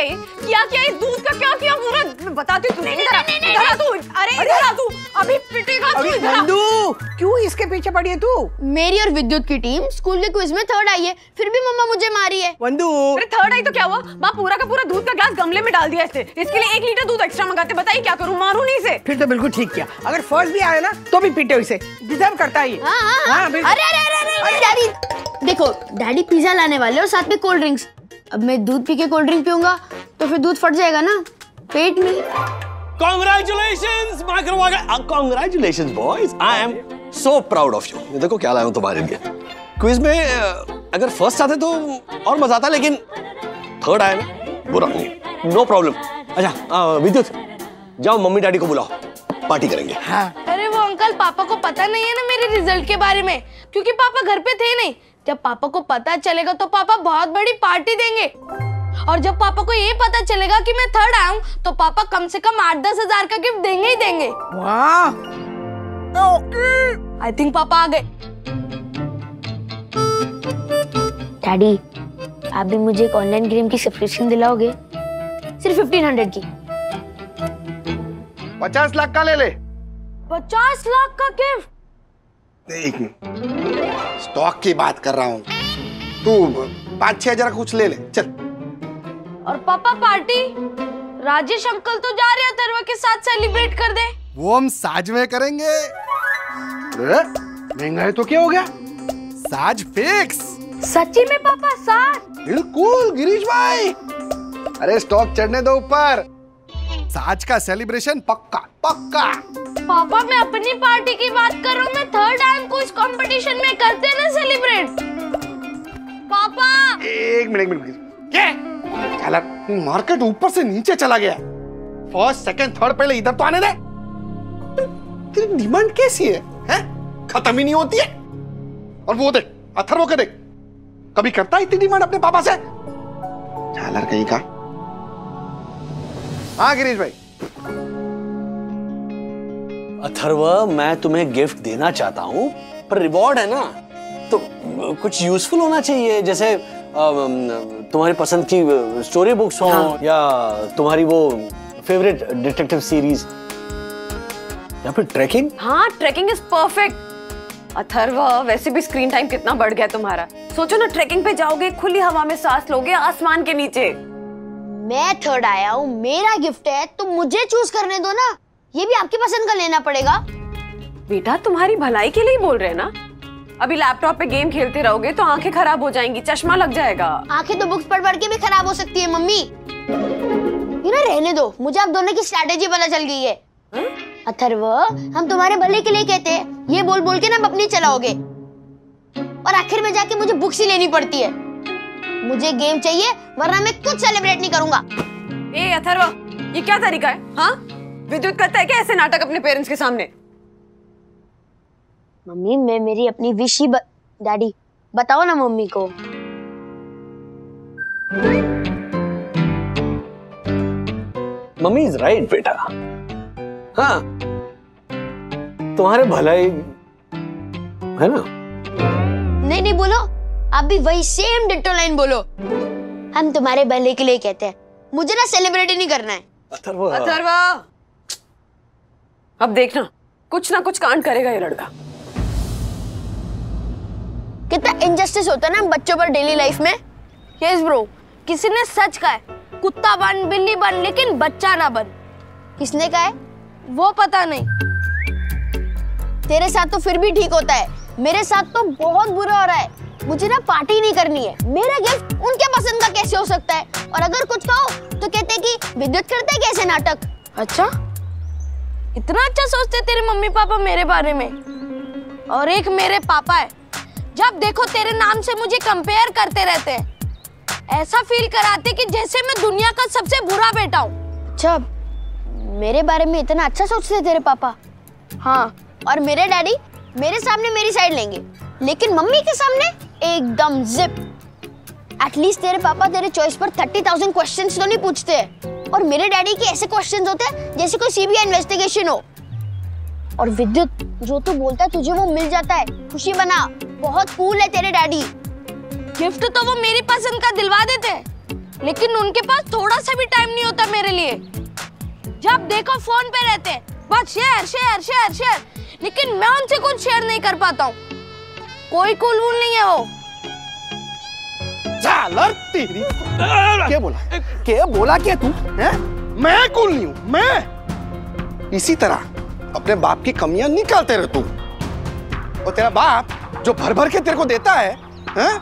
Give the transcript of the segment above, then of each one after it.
किया ये क्या किया इस दूध का क्या किया पूरा मैं बताती हूँ तुझे इधर आ, इधर आ तू अरे इधर आ तू। अभी पिटेगा तू इधर आ। नंदू क्यों इसके पीछे पड़ी है तू? मेरी और विद्युत की टीम स्कूल के क्विज में थर्ड आई है। फिर भी मम्मा मुझे मारी है। वंदू। अरे थर्ड आई तो क्या हुआ? माँ पूरा का पूरा दूध का ग्लास गमले में डाल दिया इससे इसके लिए एक लीटर दूध एक्स्ट्रा मंगाते बताइए क्या करूँ? मारू नहीं इसे? फिर तो बिल्कुल ठीक किया। अगर फ़र्स्ट भी आया ना तो भी पीटे इसे। डिजर्व करता है ये। हाँ हाँ हाँ। हाँ, अरे अरे अरे, अरे डैडी देखो डैडी पिज्जा लाने वाले और साथ में कोल्ड ड्रिंक्स। अब मैं दूध पी के कोल्ड ड्रिंक पीऊँगा। तो फिर दूध फट जाएगा ना? पेट में। Congratulations, माइक्रोवागर congratulation boys I am so proud of you देखो क्या लाया हूँ तुम्हारे लिए। क्विज में अगर फ़र्स्ट आते तो और मज़ा आता लेकिन थर्ड आया ना? बुरा। नहीं नो प्रॉब्लम अच्छा विद्युत जाओ मम्मी डैडी को बुलाओ। पार्टी करेंगे। हाँ। अरे वो अंकल पापा को पता नहीं है ना मेरे रिज़ल्ट के बारे में। क्योंकि पापा घर पे थे नहीं। जब पापा को पता चलेगा तो पापा बहुत बड़ी पार्टी देंगे। और जब पापा को ये पता चलेगा कि मैं थर्ड आया हूँ तो पापा कम से कम आठ दस हज़ार का गिफ्ट देंगे ही देंगे। आई थिंक पापा आ गए। डैडी आप भी मुझे एक ऑनलाइन गेम की सब्सक्रिप्शन दिलाओगे? सिर्फ़ फिफ्टीन हंड्रेड की। पचास लाख का ले ले। पचास लाख का गिफ्ट स्टॉक की बात कर रहा हूँ। तू पाँच छह हज़ार का कुछ ले ले चल। और पापा पार्टी? राजेश अंकल तो जा रहे हैं अथर्वा के साथ सेलिब्रेट कर दे। वो हम साज में करेंगे। महँगाई तो क्या हो गया? साज फिक्स सच्ची में पापा साथ बिल्कुल गिरीश भाई। अरे स्टॉक चढ़ने दो ऊपर। साज का सेलिब्रेशन पक्का पक्का। पापा मैं अपनी पार्टी की बात कर रहा हूँ मैं थर्ड आया हूँ इस कंपटीशन में करते ना सेलिब्रेट पापा! एक मिनट एक मिनट क्या? चला मार्केट ऊपर से नीचे चला गया फ़र्स्ट सेकंड थर्ड पहले इधर तो आने दे। तेरी डिमांड कैसी है हैं? खत्म ही नहीं होती है। और वो देख अथर्व के देख। कभी करता है इतनी डिमांड अपने पापा से? झालर कहीं का? हाँ गिरीश भाई। अथर्व मैं तुम्हें गिफ्ट देना चाहता हूँ पर रिवॉर्ड है ना? तो कुछ यूजफुल होना चाहिए जैसे अम, तुम्हारी पसंद की स्टोरी बुक्स हो या तुम्हारी वो फेवरेट डिटेक्टिव सीरीज़ या फिर ट्रैकिंग हाँ ट्रैकिंग इज़ परफेक्ट अथर्व वैसे भी स्क्रीन टाइम कितना बढ़ गया तुम्हारा। सोचो ना ट्रैकिंग पे जाओगे खुली हवा में सांस लोगे आसमान के नीचे। मैं थर्ड आया हूँ मेरा गिफ्ट है तो मुझे चूज़ करने दो ना। ये भी आपकी पसंद का लेना पड़ेगा। बेटा तुम्हारी भलाई के लिए ही बोल रहे हैं ना। अभी लैपटॉप पे गेम खेलते रहोगे तो आँखें खराब हो जाएँगी चश्मा लग जाएगा। आँखें तो बुक्स पढ़ पढ़ के भी खराब हो सकती है मम्मी। ये ना रहने दो मुझे आप दोनों की स्ट्रैटेजी पता चल गई है। अथर्व हम तुम्हारे भले के लिए कहते हैं ये बोल बोल के ना अपनी चलाओगे। और आखिर में जाके मुझे बुक्स ही लेनी पड़ती है। मुझे गेम चाहिए वरना मैं कुछ सेलिब्रेट नहीं करूँगा। ए अथर्व ये क्या तरीका है हाँ? विद्युत करता है क्या ऐसे नाटक अपने पेरेंट्स के सामने? मम्मी मैं मेरी अपनी विश ही ब... डैडी बताओ ना मम्मी को। मम्मी इज़ राइट बेटा। हाँ तुम्हारे भलाई है ना? नहीं नहीं बोलो। आप भी वही सेम डिट्टो लाइन बोलो। हम तुम्हारे भले के लिए कहते हैं। मुझे ना सेलिब्रेट ही नहीं करना है। अथर्व। अथर्व! अब देखना कुछ ना कुछ कांड करेगा ये लड़का। कितना इनजस्टिस होता है ना बच्चों पर डेली लाइफ में। यस ब्रो किसी ने सच कहा है, कुत्ता बन, बिल्ली बन, लेकिन बच्चा ना बन। किसने कहा है? वो पता नहीं। तेरे साथ तो फिर भी ठीक होता है। मेरे साथ तो बहुत बुरा हो रहा है। मुझे ना पार्टी नहीं करनी है। मेरा गिफ्ट उनके पसंद का कैसे हो सकता है? और अगर कुछ कहो तो कहते हैं कि विद्युत करते कैसे नाटक? अच्छा? इतना अच्छा सोचते तेरे मम्मी पापा मेरे बारे में। और एक मेरे पापा है। जब देखो तेरे नाम से मुझे कंपेयर करते रहते हैं। ऐसा फील कराते कि जैसे मैं दुनिया का सबसे बुरा बेटा हूँ। अच्छा मेरे बारे में इतना अच्छा सोचते तेरे पापा। हाँ और मेरे डैडी मेरे सामने मेरी साइड लेंगे। लेकिन मम्मी के सामने एकदम जिप एटलीस्ट तेरे पापा तेरे चॉइस पर थर्टी थाउज़ेंड क्वेश्चन तो नहीं पूछते। और मेरे डैडी के ऐसे क्वेश्चंस होते हैं, जैसे कोई सीबीआई इन्वेस्टिगेशन हो। और विद्युत, जो तू बोलता है, तुझे वो मिल जाता है। खुशी बना। बहुत कूल है तेरे डैडी गिफ्ट तो वो मेरी पसंद का दिलवा देते हैं। लेकिन उनके पास थोड़ा सा भी टाइम नहीं होता मेरे लिए। जब देखो फ़ोन पे रहते बस शेयर शेयर शेयर शेयर लेकिन मैं उनसे कुछ शेयर नहीं कर पाता हूँ। कोई कूल वूल नहीं है वो। झालर तेरी। क्या बोला? क्या बोला क्या तू? हैं? मैं कूल नहीं हूँ मैं। इसी तरह अपने बाप की कमियाँ निकालते रह तू। और तेरा बाप जो भर भर के तेरे को देता है हैं?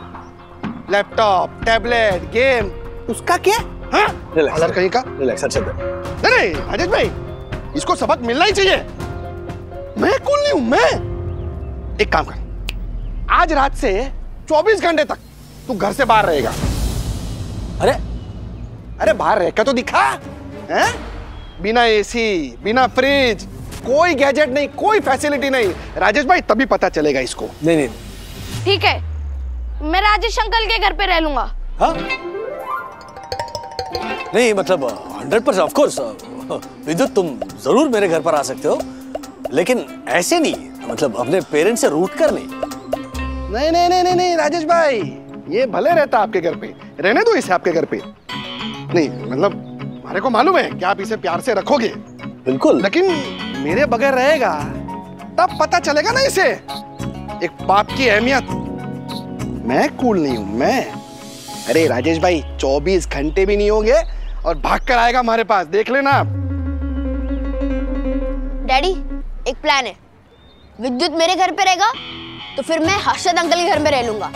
लैपटॉप टैबलेट गेम उसका क्या? हाँ? कहीं का? रिलैक्स अच्छा। दे। नहीं नहीं राजेश भाई इसको सबक मिलना ही चाहिए। मैं कूल नहीं हूँ मैं? एक काम कर आज रात से 24 घंटे तक तू घर से बाहर रहेगा। अरे। अरे बाहर रह के तो दिखा? हैं? बिना एसी बिना फ्रिज कोई गैजेट नहीं कोई फैसिलिटी नहीं। राजेश भाई तभी पता चलेगा इसको। नहीं नहीं। ठीक है मैं राजेश अंकल के घर पे रह लूँगा। हाँ? नहीं मतलब हंड्रेड परसेंट ऑफकोर्स विद्युत तुम ज़रूर मेरे घर पर आ सकते हो लेकिन ऐसे नहीं मतलब अपने पेरेंट्स से रूट कर नहीं नहीं नहीं नहीं नहीं नहीं राजेश भाई ये भले रहता आपके घर पे रहने दो इसे आपके घर पे। नहीं मतलब हमारे को मालूम है कि आप इसे प्यार से रखोगे। बिल्कुल। लेकिन मेरे बगैर रहेगा तब पता चलेगा ना इसे। एक बाप की अहमियत। मैं कूल नहीं हूँ मैं। अरे राजेश भाई 24 घंटे भी नहीं होंगे और भाग कर आएगा हमारे पास देख लेना आप। डैडी एक प्लान है। विद्युत मेरे घर पे रहेगा तो फिर मैं हर्षद अंकल के घर में रह लूँगा।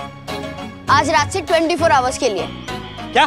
आज रात से 24 फोर आवर्स के लिए। क्या?